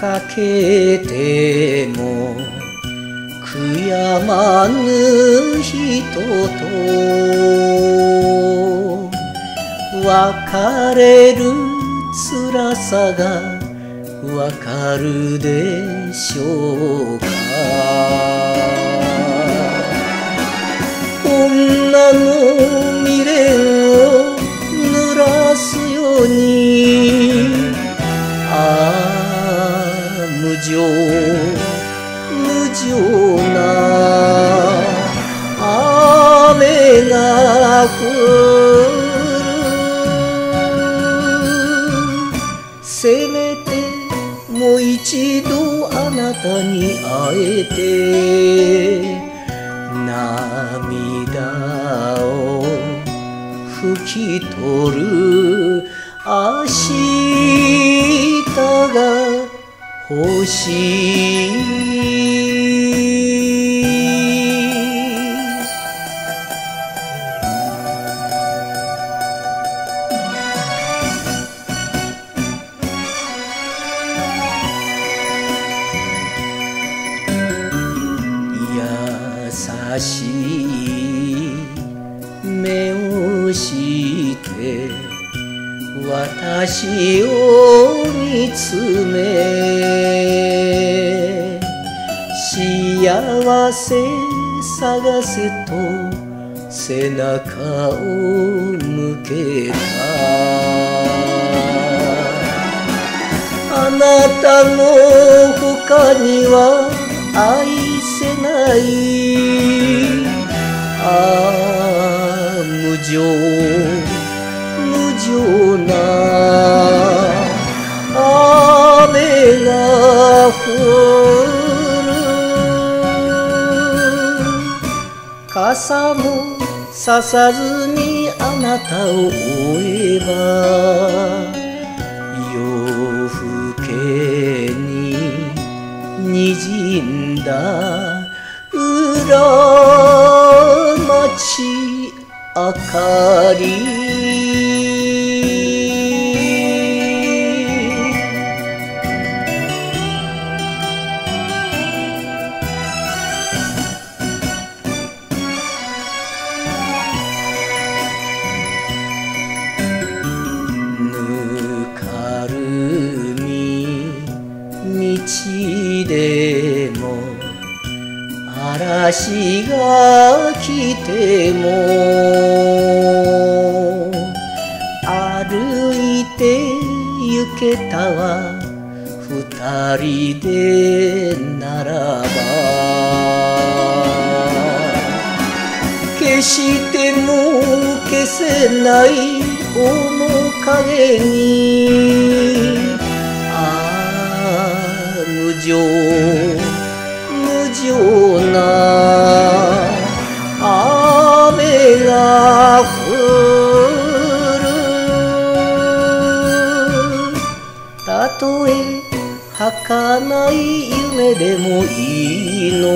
かけても悔やまぬ人と別れる辛さがわかるでしょうか。女の未練を濡らすようにもう一度あなたに会えて涙を拭き取る明日が欲しい。しい目をして私を見つめ幸せ探せと背中を向けた。あなたの他には愛せない。傘もささずにあなたを追えば夜更けににじんだ裏町明かり。嵐が来ても歩いて行けたわ二人でならば。決しても消せない面影にああ無情無情とえ儚い夢でもいいの。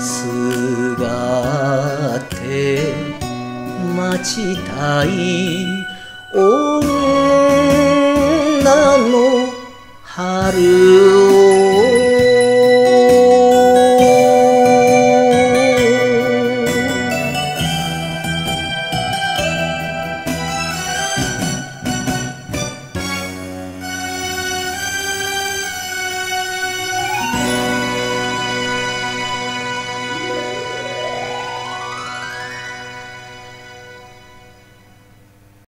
すがって待ちたい女の春